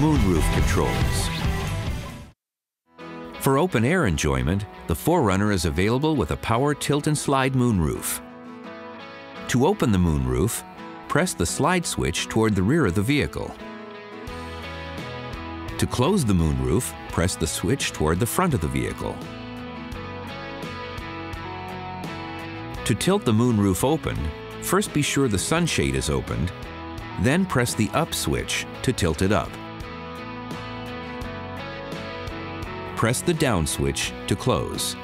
Moonroof controls. For open air enjoyment, the 4Runner is available with a power tilt and slide moonroof. To open the moonroof, press the slide switch toward the rear of the vehicle. To close the moonroof, press the switch toward the front of the vehicle. To tilt the moonroof open, first be sure the sunshade is opened, then press the up switch to tilt it up. Press the down switch to close.